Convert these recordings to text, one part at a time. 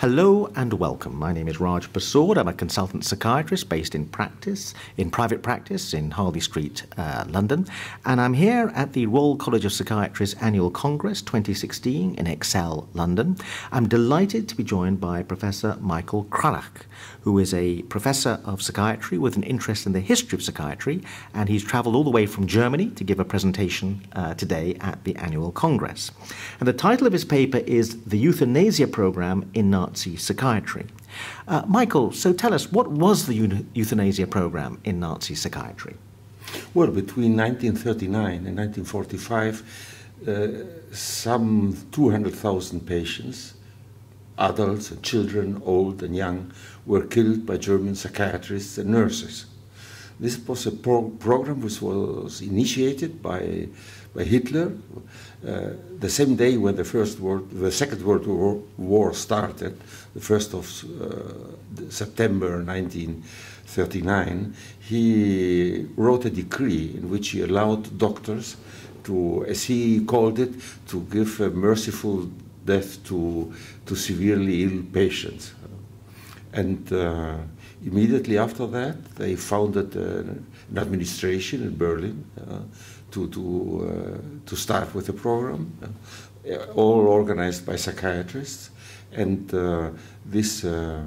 Hello and welcome. My name is Raj Persaud. I'm a consultant psychiatrist based in practice, in private practice in Harley Street, uh, London, and I'm here at the Royal College of Psychiatrists Annual Congress 2016 in Excel, London. I'm delighted to be joined by Professor Michael Cranach, who is a professor of psychiatry with an interest in the history of psychiatry, and he's travelled all the way from Germany to give a presentation uh, today at the Annual Congress. And the title of his paper is The Euthanasia Program in Nazi psychiatry. Uh, Michael, so tell us, what was the euthanasia program in Nazi psychiatry? Well, between 1939 and 1945, uh, some 200,000 patients, adults and children, old and young, were killed by German psychiatrists and nurses. This was a pro program which was initiated by, by Hitler uh, the same day when the first world, the Second World War, war started, the first of uh, September 1939, he wrote a decree in which he allowed doctors to, as he called it, to give a merciful death to to severely ill patients, and. Uh, immediately after that, they founded uh, an administration in Berlin uh, to, to, uh, to start with the program, uh, all organized by psychiatrists. And uh, this, uh,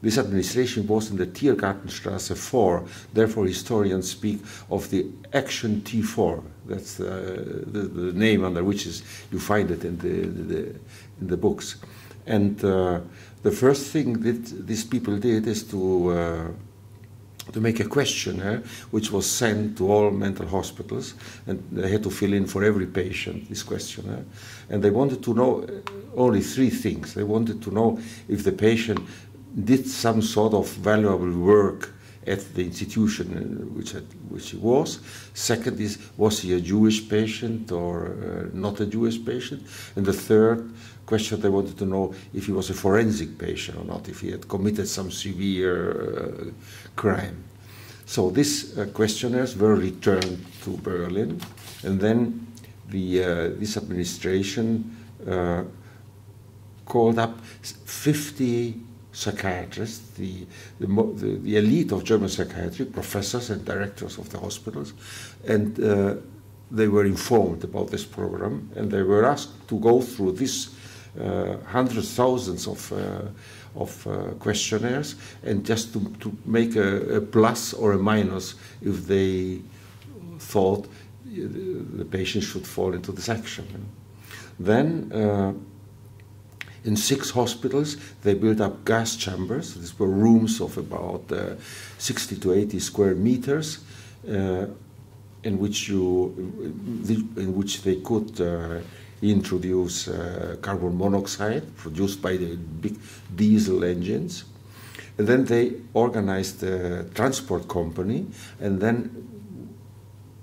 this administration was in the Tiergartenstrasse 4. Therefore, historians speak of the Action T4. That's the, the name under which is, you find it in the, the, in the books. And the first thing that these people did is to uh, to make a questionnaire which was sent to all mental hospitals and they had to fill in for every patient this questionnaire and they wanted to know uh, only three things they wanted to know if the patient did some sort of valuable work at the institution which, had, which he was. Second is, was he a Jewish patient or uh, not a Jewish patient? And the third question they wanted to know if he was a forensic patient or not, if he had committed some severe uh, crime. So these uh, questionnaires were returned to Berlin, and then the, uh, this administration uh, called up 50 psychiatrists, the, the, the, the, elite of German psychiatry, professors and directors of the hospitals, and uh, they were informed about this program and they were asked to go through this hundreds, thousands of, uh, of uh, questionnaires and just to, to make a, a plus or a minus if they thought the patient should fall into this action. Then in six hospitals, they built up gas chambers. These were rooms of about uh, 60 to 80 square meters, uh, in which you, in which they could uh, introduce uh, carbon monoxide produced by the big diesel engines. And then they organized a transport company, and then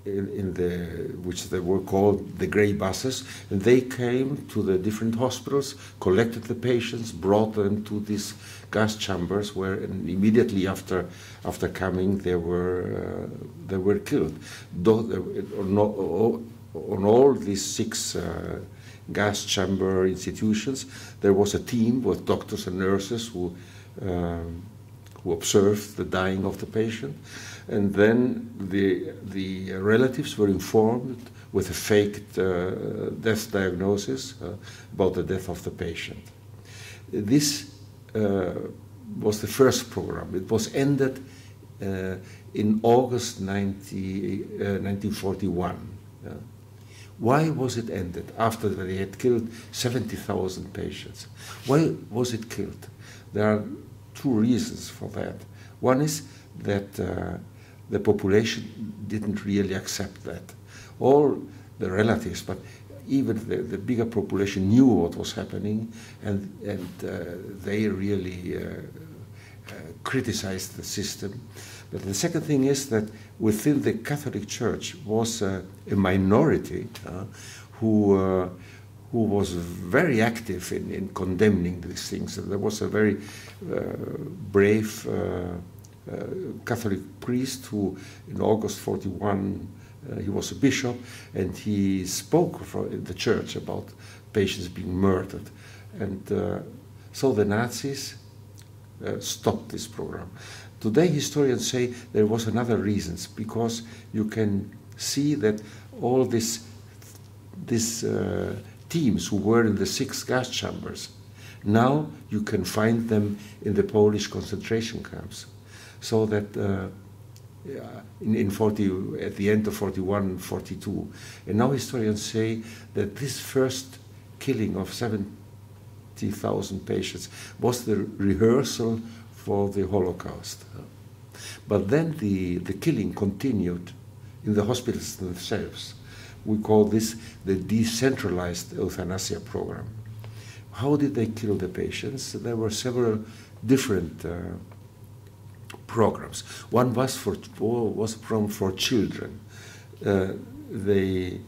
in, in, the which they were called the gray buses, and they came to the different hospitals, collected the patients, brought them to these gas chambers, where immediately after after coming they were uh, they were killed. on, all, on all these six uh, gas chamber institutions, there was a team with doctors and nurses who. Um, who observed the dying of the patient and then the, the relatives were informed with a faked uh, death diagnosis uh, about the death of the patient. This uh, was the first program. It was ended uh, in August 90, 1941. Uh, Why was it ended after they had killed 70,000 patients? Why was it killed? There are two reasons for that. One is that uh, the population didn't really accept that. All the relatives, but even the, the bigger population knew what was happening, and, and uh, they really uh, uh, criticized the system. But the second thing is that within the Catholic Church was a minority uh, who uh, who was very active in, in condemning these things. And there was a very uh, brave uh, uh, Catholic priest who, in August 41, uh, he was a bishop and he spoke in the church about patients being murdered. And uh, So the Nazis stopped this program. Today, historians say there was another reasons because you can see that all these these uh, teams who were in the six gas chambers now you can find them in the Polish concentration camps. So that uh, in, in 40, at the end of 41, 42. And now historians say that this first killing of 70,000 patients was the rehearsal for the Holocaust. But then the, the killing continued in the hospitals themselves. We call this the decentralized euthanasia program. How did they kill the patients? There were several different uh, programs. One was for was from for children. Uh, they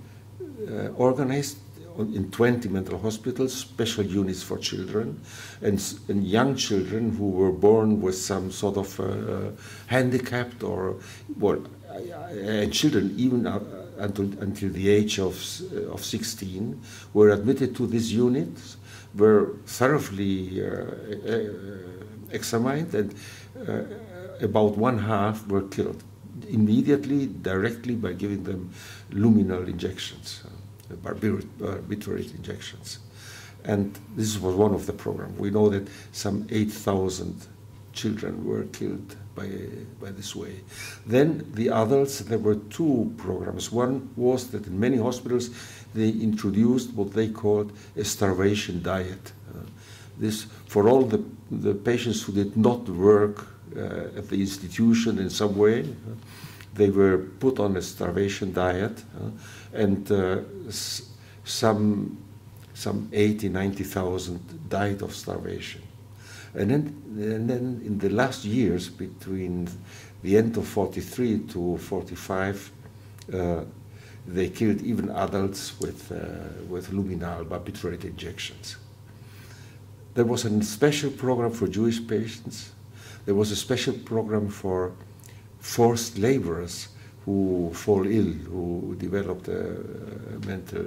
uh, organized in 20 mental hospitals special units for children and, and young children who were born with some sort of uh, handicapped or well, and children even uh, until, until the age of, of 16 were admitted to these units were thoroughly uh, uh, examined, and uh, about one half were killed immediately, directly by giving them luminal injections, barbiturate injections. And this was one of the programs. We know that some 8,000 children were killed by, by this way. Then the adults, there were two programs. One was that in many hospitals they introduced what they called a starvation diet. Uh, this for all the, the patients who did not work uh, at the institution in some way, uh, they were put on a starvation diet, uh, and uh, some some 80, 90,000 died of starvation. And then, and then in the last years, between the end of 43 to 45, uh, they killed even adults with, uh, with luminal barbiturate injections. There was a special program for Jewish patients. There was a special program for forced laborers who fall ill, who develop a, a mental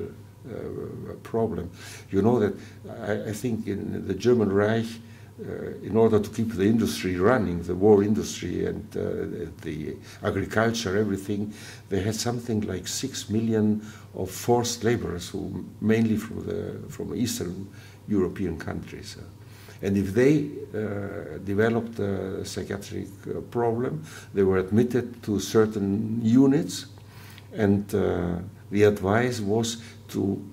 uh, problem. You know that I, I, think in the German Reich, uh, in order to keep the industry running, the war industry and uh, the agriculture, everything, they had something like six million of forced laborers, who mainly from the from Eastern European countries. And if they uh, developed a psychiatric uh, problem, they were admitted to certain units, and uh, the advice was to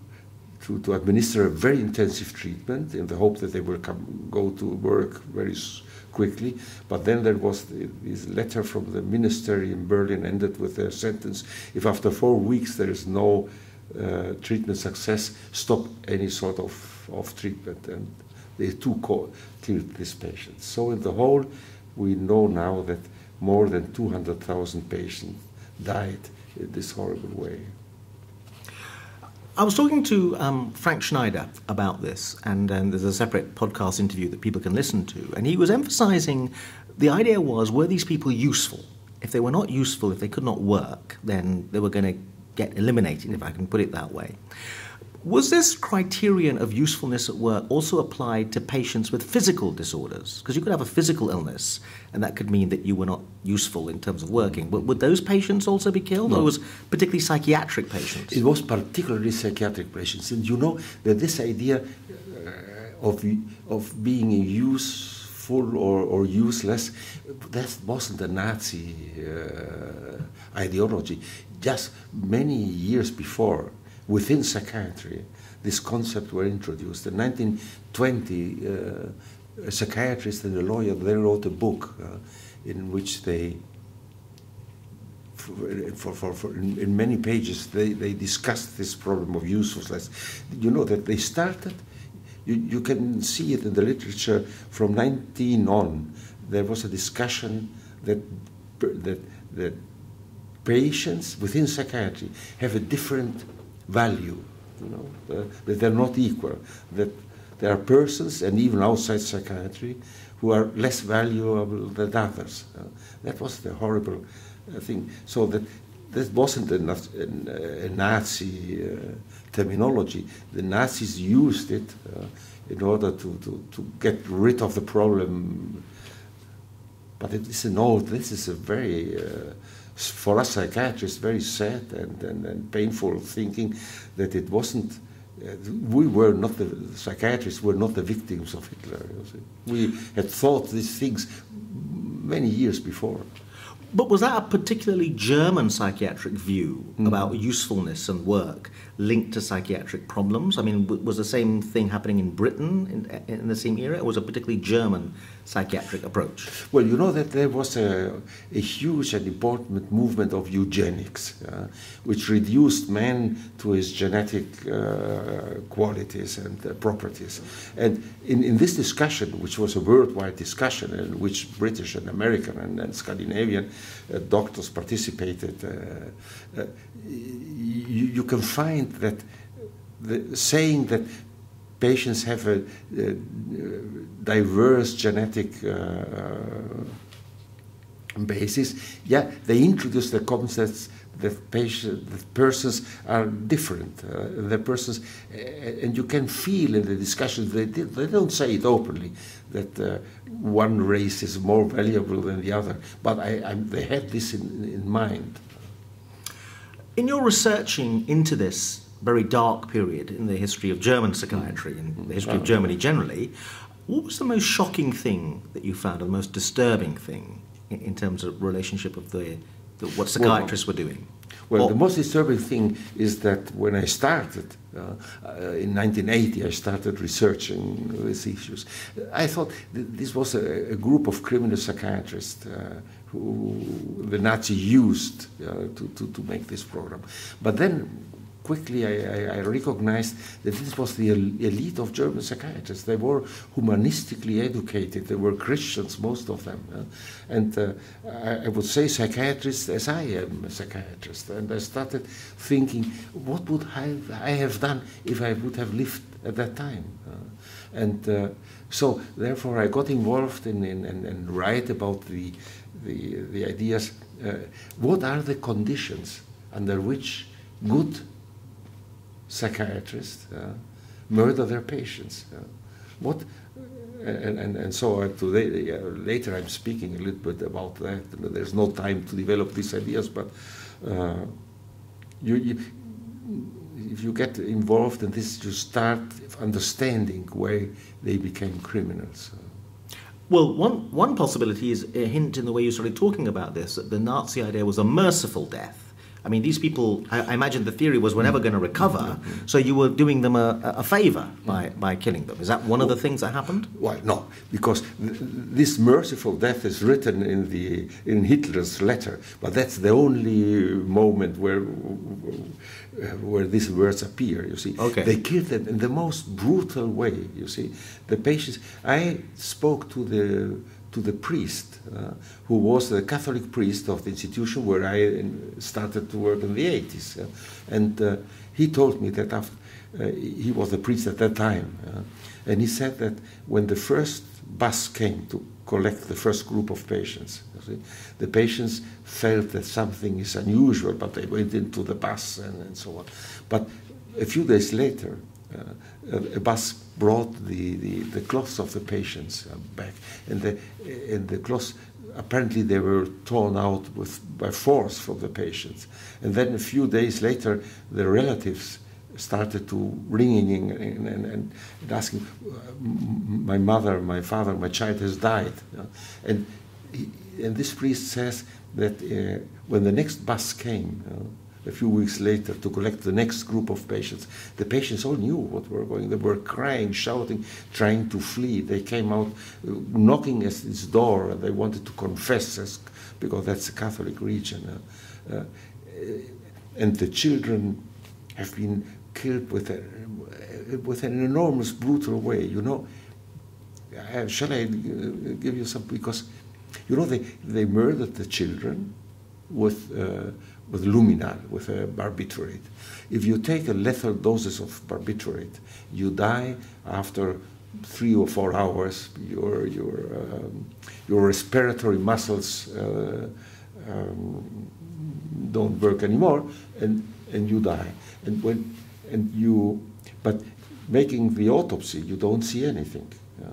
to, to administer a very intensive treatment in the hope that they will come, go to work very quickly. But then there was this letter from the ministry in Berlin ended with a sentence: if after four weeks there is no uh, treatment success, stop any sort of, of treatment. And they too killed these patients. So in the whole, we know now that more than 200,000 patients died in this horrible way. I was talking to um, Frank Schneider about this, and um, there's a separate podcast interview that people can listen to. And he was emphasizing the idea was were these people useful? If they were not useful, if they could not work, then they were going to get eliminated, if I can put it that way. Was this criterion of usefulness at work also applied to patients with physical disorders? Because you could have a physical illness, and that could mean that you were not useful in terms of working. But would those patients also be killed, no. or was particularly psychiatric patients? It was particularly psychiatric patients, and you know that this idea uh, of of being useful or, or useless, that wasn't a Nazi uh, ideology. Just many years before within psychiatry, this concept were introduced. In 1920, uh, a psychiatrist and a lawyer, they wrote a book uh, in which they, for, for, for in, in, many pages, they, they discussed this problem of usefulness. You know that they started, you, you can see it in the literature from 19 on, there was a discussion that, that, that patients within psychiatry have a different value, you know, uh, that they're not equal, that there are persons, and even outside psychiatry, who are less valuable than others. Uh, that was the horrible uh, thing. So that that wasn't a, a, a Nazi uh, terminology. The Nazis used it uh, in order to, to, to get rid of the problem. But it is an old, this is a very, for us psychiatrists, very sad and, and, and painful thinking that it wasn't uh, we were not the psychiatrists were not the victims of Hitler. We had thought these things many years before. But was that a particularly German psychiatric view mm. about usefulness and work linked to psychiatric problems? I mean, was the same thing happening in Britain in, in the same era? Or was a particularly German psychiatric approach? Well, you know that there was a, a huge and important movement of eugenics, uh, which reduced man to his genetic uh, qualities and uh, properties. And in, in this discussion, which was a worldwide discussion in which British and American and, and Scandinavian uh, doctors participated, uh, uh, you, you, can find that the, saying that patients have a, a diverse genetic uh, basis, yeah, they introduce the concepts that, patient, that persons are different. Uh, the persons, uh, and you can feel in the discussions, they, they don't say it openly, that uh, one race is more valuable than the other, but I, I, they have this in, in mind. In your researching into this very dark period in the history of German psychiatry and the history of Germany generally, what was the most shocking thing that you found, or the most disturbing thing in, terms of relationship of the, the what psychiatrists well, were doing? Well, or, the most disturbing thing is that when I started uh, uh, in 1980, I started researching these issues. I thought th this was a, a, group of criminal psychiatrists. Uh, who the Nazi used to, to, to make this program. But then quickly I, I, recognized that this was the elite of German psychiatrists. They were humanistically educated. They were Christians, most of them. And uh, I, would say psychiatrists as I am a psychiatrist. And I started thinking, what would I, I have done if I would have lived at that time? And uh, so, therefore, I got involved in, in, and, and write about the, the, the ideas. Uh, what are the conditions under which good psychiatrists uh, murder their patients. Uh, what, and, and, and so today, uh, later I'm speaking a little bit about that. There's no time to develop these ideas, but you, you, if you get involved in this, you start understanding why they became criminals. Well, one, one possibility is a hint in the way you started talking about this that the Nazi idea was a merciful death. I mean, these people, I, I imagine the theory was we're never going to recover, so you were doing them a, a favor by, by killing them. Is that one of the things that happened? Why, no, because th this merciful death is written in, the, in Hitler's letter, but that's the only moment where, uh, where these words appear, you see. Okay. They killed them in the most brutal way, you see. The patients, I spoke to the to the priest, uh, who was the Catholic priest of the institution where I started to work in the 80s. Uh, and uh, he told me that after, uh, he was the priest at that time. Uh, and he said that when the first bus came to collect the first group of patients, the patients felt that something is unusual, but they went into the bus and, and so on. But a few days later, uh, a, a bus brought the, the, the cloths of the patients uh, back, and the, and the cloths apparently they were torn out with, by force from the patients. And then a few days later, the relatives started to ringing and, and, and asking, my mother, my father, my child has died. And, he, and this priest says that uh, when the next bus came, a few weeks later to collect the next group of patients. The patients all knew what were going. They were crying, shouting, trying to flee. They came out uh, knocking at this door. And they wanted to confess, because that's a Catholic region. Uh, uh, and the children have been killed with a, with an enormous brutal way. You know, uh, shall I give you some? Because you know they they murdered the children with. With luminal, with a barbiturate. If you take a lethal doses of barbiturate, you die after three or four hours. Your your um, your respiratory muscles uh, um, don't work anymore, and and you die. And when and you, but making the autopsy, you don't see anything. Yeah.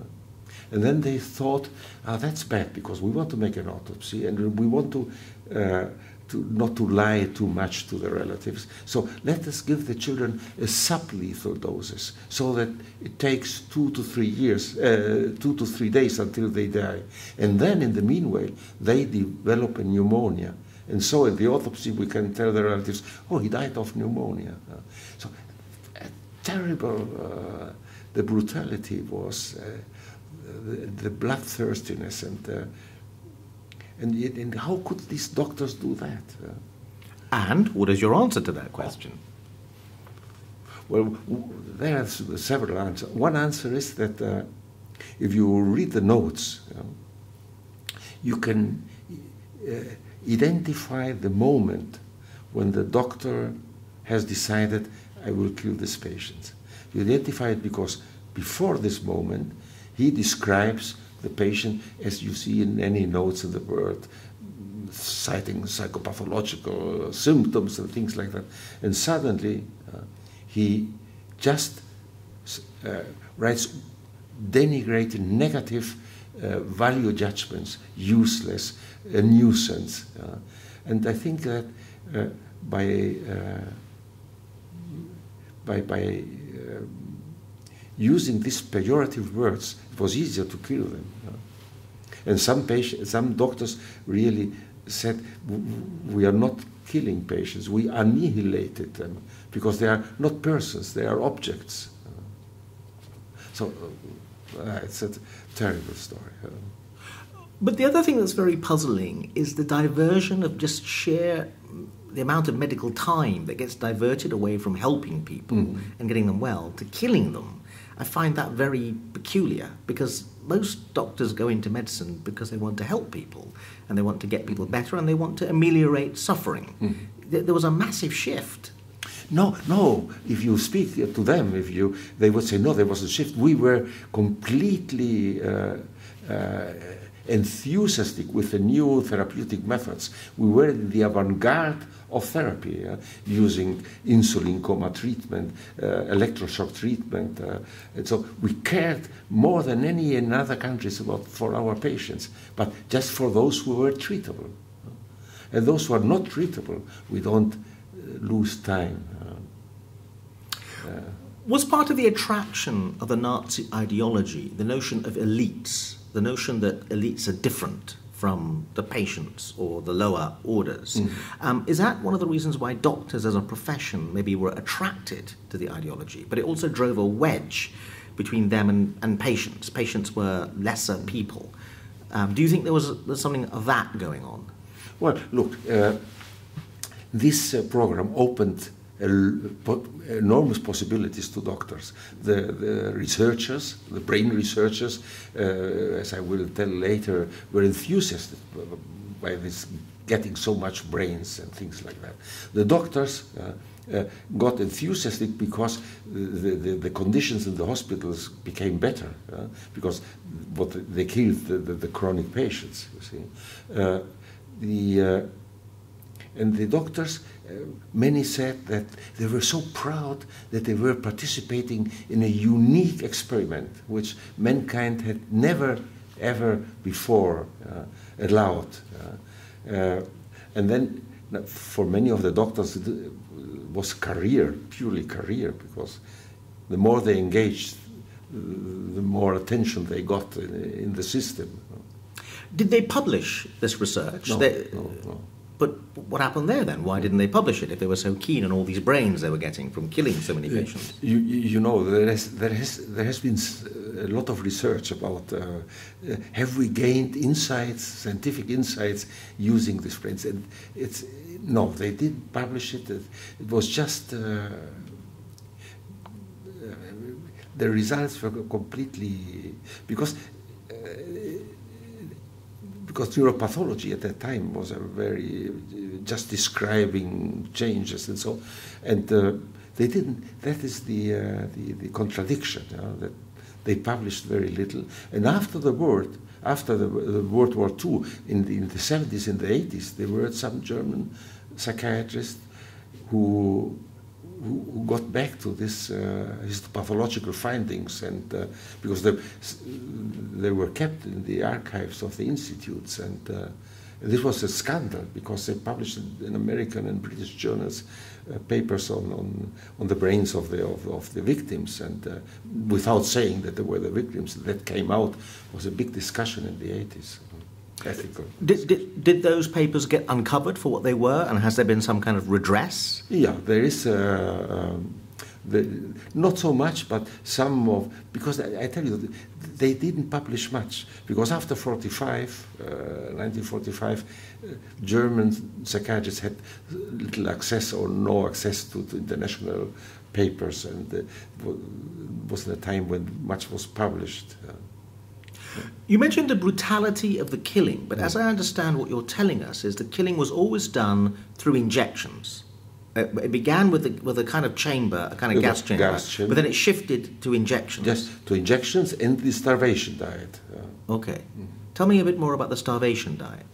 And then they thought, ah, that's bad because we want to make an autopsy and we want to, uh, to not to lie too much to the relatives. So let us give the children a sublethal doses so that it takes two to three years, uh, two to three days until they die. And then in the meanwhile, they develop a pneumonia. And so in the autopsy, we can tell the relatives, oh, he died of pneumonia. Uh, so terrible, uh, the brutality was uh, the, the bloodthirstiness and uh, and, and how could these doctors do that? Uh, and what is your answer to that question? Well, there are several answers. One answer is that uh, if you read the notes, you, you can uh, identify the moment when the doctor has decided, I will kill this patient. You identify it because before this moment, he describes the patient as you see in any notes in the world, citing psychopathological symptoms and things like that. And suddenly uh, he just uh, writes denigrating, negative uh, value judgments, useless, a nuisance. Uh, and I think that uh, by, uh, by, by using these pejorative words, it was easier to kill them. And some patients, some doctors really said, we are not killing patients, we annihilated them because they are not persons, they are objects. So uh, it's a terrible story. But the other thing that's very puzzling is the diversion of just sheer the amount of medical time that gets diverted away from helping people mm. and getting them well to killing them. I find that very peculiar because most doctors go into medicine because they want to help people and they want to get people better and they want to ameliorate suffering. Mm. There was a massive shift. No, no. If you speak to them, if you, they would say, no, there was a shift. We were completely uh, uh, enthusiastic with the new therapeutic methods. We were in the avant-garde of therapy, using insulin coma treatment, uh, electroshock treatment. Uh, and so we cared more than any in other countries about for our patients, but just for those who were treatable. And those who are not treatable, we don't uh, lose time. Uh, uh, Was part of the attraction of the Nazi ideology the notion of elites, the notion that elites are different from the patients or the lower orders. Mm. Um, is that one of the reasons why doctors as a profession maybe were attracted to the ideology? But it also drove a wedge between them and, and patients. Patients were lesser people. Um, do you think there was there's something of that going on? Well, look, uh, this uh, program opened enormous possibilities to doctors. The, the researchers, the brain researchers, uh, as I will tell later, were enthusiastic by this getting so much brains and things like that. The doctors uh, uh, got enthusiastic because the, the, the, conditions in the hospitals became better uh, because what they killed the, the, the chronic patients. You see, uh, the uh, and the doctors many said that they were so proud that they were participating in a unique experiment which mankind had never ever before uh, allowed. Uh, uh, and then for many of the doctors it was career, purely career, because the more they engaged, the more attention they got in, in the system. Did they publish this research? No, they, no, no. But what happened there then? Why didn't they publish it if they were so keen on all these brains they were getting from killing so many patients? You, you know, there has, there, has, there has been a lot of research about uh, uh, have we gained insights, scientific insights using these brains? And it's, no, they didn't publish it. It was just. Uh, the results were completely because uh, because neuropathology at that time was a very just describing changes and so and uh, they didn't that is the, uh, the, the contradiction you know, that they published very little. And after the war after the, the World War II in the, in the 70s and the 80s there were some German psychiatrists who who, who got back to this uh, histopathological findings, and uh, because they, they were kept in the archives of the institutes, and uh, this was a scandal because they published in American and British journals uh, papers on, on, on the brains of the, of, of the victims, and uh, without saying that they were the victims, that came out was a big discussion in the 80s. Ethical. Did, did, did those papers get uncovered for what they were, and has there been some kind of redress? Yeah, there is. Uh, um, the, not so much, but some of because I, I, tell you they didn't publish much because after 45, uh, 1945, uh, German psychiatrists had little access or no access to, to international papers, and uh, it wasn't a time when much was published. You mentioned the brutality of the killing, but as I understand what you're telling us is the killing was always done through injections. It began with a, with a kind of chamber, a kind of gas chamber, gas chamber, but then it shifted to injections. Yes, to injections and the starvation diet. Uh, okay. Mm. Tell me a bit more about the starvation diet.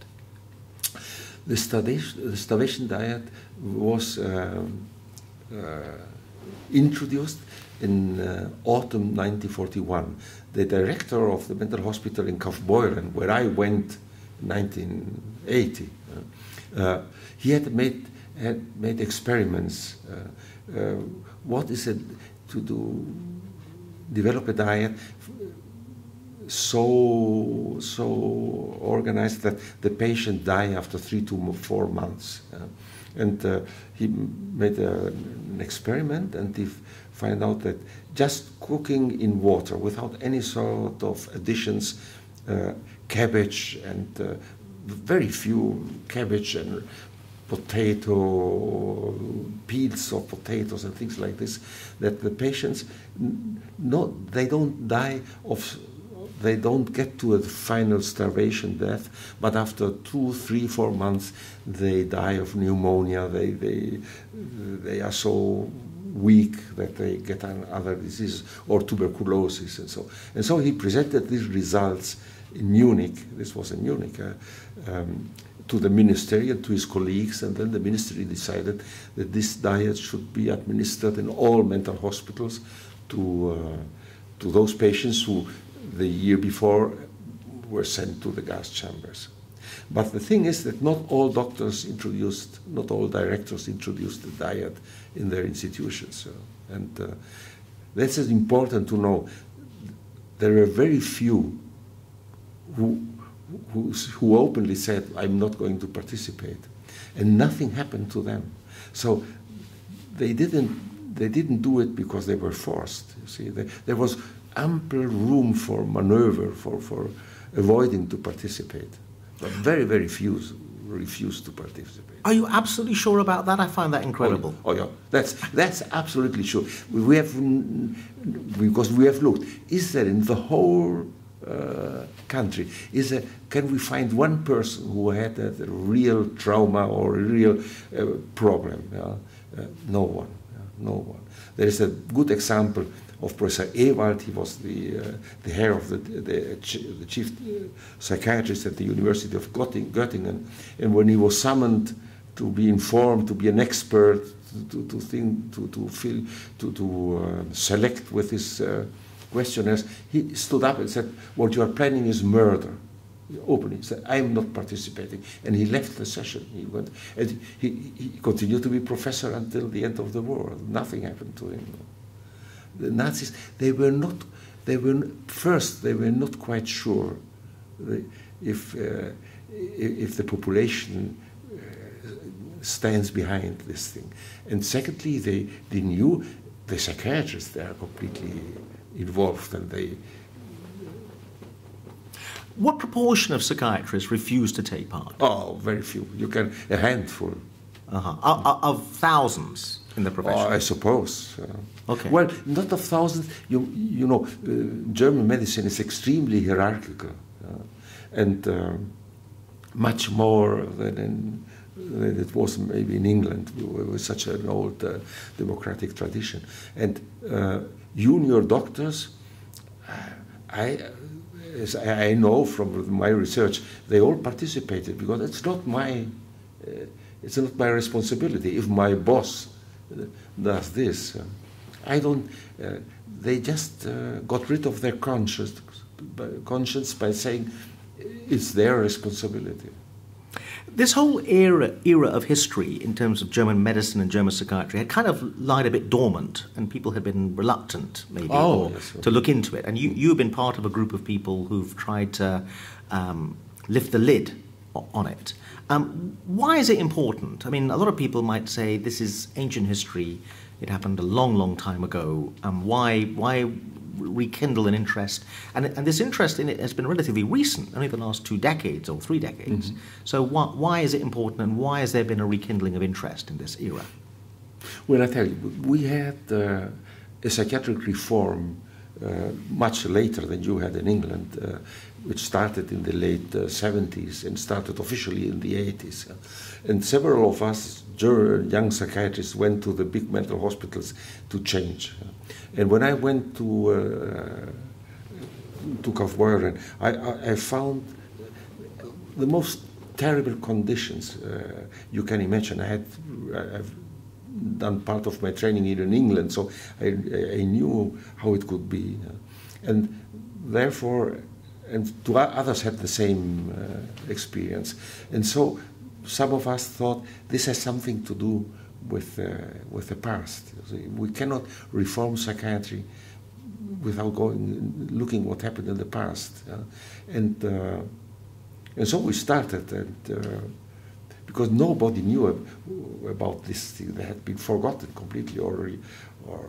The starvation, the starvation diet was um, uh, introduced in uh, autumn 1941. The director of the mental hospital in Kaufbeuren, where I went in 1980, uh, he had made had made experiments. Uh, uh, what is it to do? Develop a diet so so organized that the patient die after three to four months. Uh, and uh, he made a, an experiment, and he find out that just cooking in water without any sort of additions, uh, cabbage and uh, very few cabbage and potato, peels of potatoes and things like this, that the patients, not, they don't die of, they don't get to a final starvation death, but after two, three, four months, they die of pneumonia. They, they, they are so weak that they get another disease or tuberculosis and so. And so he presented these results in Munich. This was in Munich. Uh, um, to the ministry and to his colleagues, and then the ministry decided that this diet should be administered in all mental hospitals to, uh, to those patients who the year before were sent to the gas chambers. But the thing is that not all doctors introduced, not all directors introduced the diet in their institutions. And uh, that's important to know. There are very few who who, who openly said, I'm not going to participate. And nothing happened to them. So they didn't, they didn't do it because they were forced. You see, they, there was ample room for maneuver, for, for avoiding to participate. But very, very few refused to participate. Are you absolutely sure about that? I find that incredible. Oh, yeah, oh, yeah. that's that's absolutely sure. We have because we have looked. Is there in the whole uh, country is a, can we find one person who had a, a real trauma or a real uh, problem? Uh, no one, no one. There is a good example of Professor Ewald. He was the, uh, the head of the, the, the, chief psychiatrist at the University of Göttingen. And when he was summoned to be informed, to be an expert, to, to, think, to, to, fill, to, to uh, select with his uh, questioners, he stood up and said, What you are planning is murder. Openly, said, I am not participating. And he left the session. He went, and he, he continued to be professor until the end of the war. Nothing happened to him. The Nazis, they were not, they were, first, they were not quite sure if, uh, if the population uh, stands behind this thing. And secondly, they, they knew the psychiatrists, they are completely involved and they. What proportion of psychiatrists refuse to take part? Oh, very few. You can a handful. Uh-huh. Of, of thousands in the profession. Oh, I suppose. Uh, okay. Well, not of thousands. You you know, uh, German medicine is extremely hierarchical, uh, and uh, much more than in than it was maybe in England with such an old uh, democratic tradition. And uh, junior doctors, I, as I know from my research, they all participated because it's not my, uh, it's not my responsibility. If my boss does this. I don't. Uh, they just uh, got rid of their conscience, conscience by saying it's their responsibility. This whole era era of history in terms of German medicine and German psychiatry had kind of lied a bit dormant, and people had been reluctant, maybe, oh, yes, to look into it. And you you've been part of a group of people who've tried to um, lift the lid on it. Um, why is it important? I mean, a lot of people might say this is ancient history. It happened a long, long time ago. Um, why, why rekindle an interest? And, and this interest in it has been relatively recent, only the last two decades or three decades. Mm-hmm. So why, why is it important, and why has there been a rekindling of interest in this era? Well, I tell you, we had uh, a psychiatric reform uh, much later than you had in England, uh, which started in the late uh, 70s and started officially in the 80s. And several of us, young psychiatrists, went to the big mental hospitals to change. And when I went to uh, to Kaufbeuren, I, I, found the most terrible conditions uh, you can imagine. I had I've done part of my training here in England, so I, I knew how it could be. And therefore, and to others had the same uh, experience. And so some of us thought this has something to do with, uh, with the past. We cannot reform psychiatry without going looking what happened in the past. Uh, and, and so we started. And, uh, because nobody knew about this thing that had been forgotten completely or, re, or,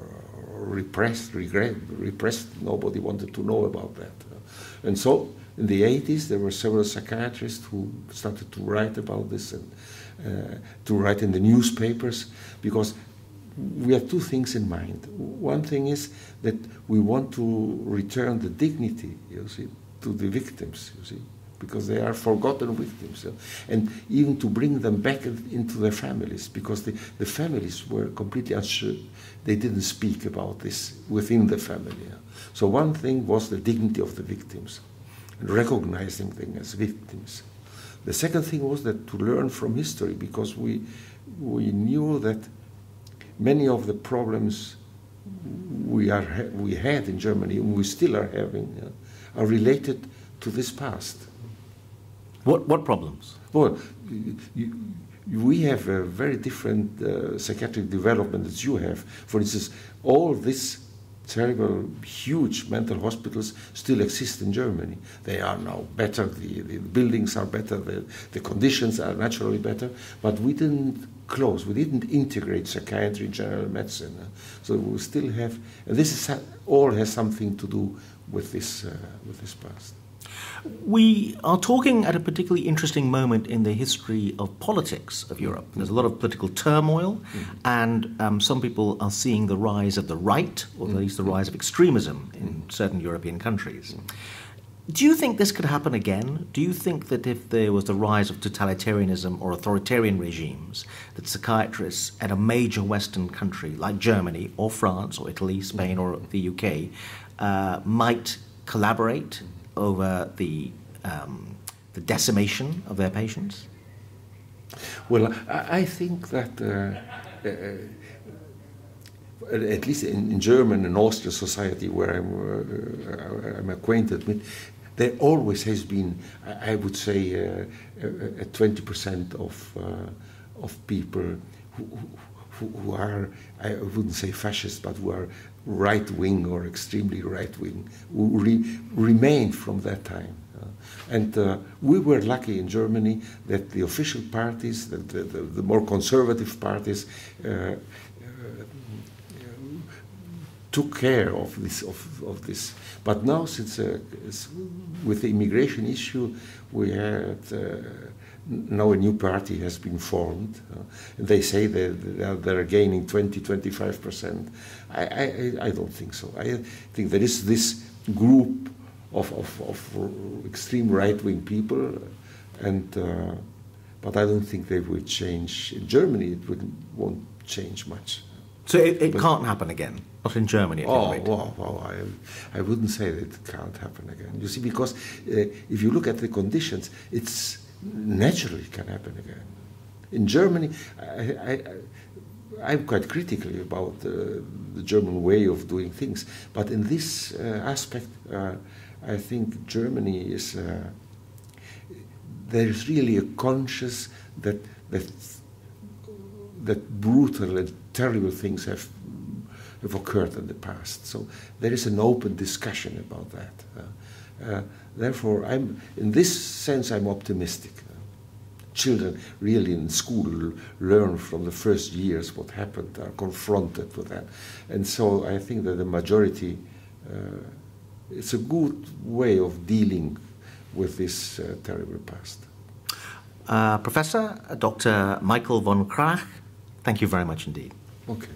or repressed, regret, repressed. Nobody wanted to know about that. And so in the 80s, there were several psychiatrists who started to write about this and uh, to write in the newspapers because we have two things in mind. One thing is that we want to return the dignity, you see, to the victims, you see because they are forgotten victims. And even to bring them back into their families, because the, the families were completely unsure. They didn't speak about this within the family. So one thing was the dignity of the victims, and recognizing them as victims. The second thing was that to learn from history, because we, we knew that many of the problems we, are, we had in Germany, and we still are having, uh, are related to this past. What, what problems? Well, you, we have a very different uh, psychiatric development as you have. For instance, all these terrible, huge mental hospitals still exist in Germany. They are now better, the, the buildings are better, the, the conditions are naturally better, but we didn't close, we didn't integrate psychiatry in general medicine. So we still have, and this is, all has something to do with this, uh, with this past. We are talking at a particularly interesting moment in the history of politics of Europe. There's a lot of political turmoil, mm-hmm. and um, some people are seeing the rise of the right, or at least the rise of extremism in certain European countries. Do you think this could happen again? Do you think that if there was the rise of totalitarianism or authoritarian regimes, that psychiatrists at a major Western country like Germany or France or Italy, Spain or the UK uh, might collaborate over the, um, the decimation of their patients? Well, I, think that, uh, uh, at least in, in, German and Austrian society, where I'm, uh, I'm acquainted with, there always has been, I would say, uh, a 20% of, uh, of people who, are, I wouldn't say fascist, but who are right wing or extremely right wing, who re remained from that time. Uh, and uh, we were lucky in Germany that the official parties, the, the, the, the more conservative parties, uh, uh took care of this. Of, of this. But now, since uh, with the immigration issue, we had uh, now a new party has been formed. Uh, and they say that they're gaining 20, 25 percent. I, I, I, don't think so. I think there is this group of, of, of extreme right-wing people, and uh, but I don't think they will change. In Germany, it would, won't change much. So it, it can't happen again, not in Germany. oh, well, well, I, I wouldn't say that it can't happen again. You see, because uh, if you look at the conditions, it's naturally can happen again. In Germany, I, I'm quite critical about uh, the German way of doing things, but in this uh, aspect, uh, I think Germany is. Uh, there is really a conscious that that that brutal and terrible things have have occurred in the past. So there is an open discussion about that. Uh, therefore, I'm in this sense I'm optimistic. Children really in school learn from the first years what happened, are confronted with that, and so I think that the majority. Uh, it's a good way of dealing with this uh, terrible past. Uh, Professor Dr. Michael von Cranach, thank you very much indeed. Okay.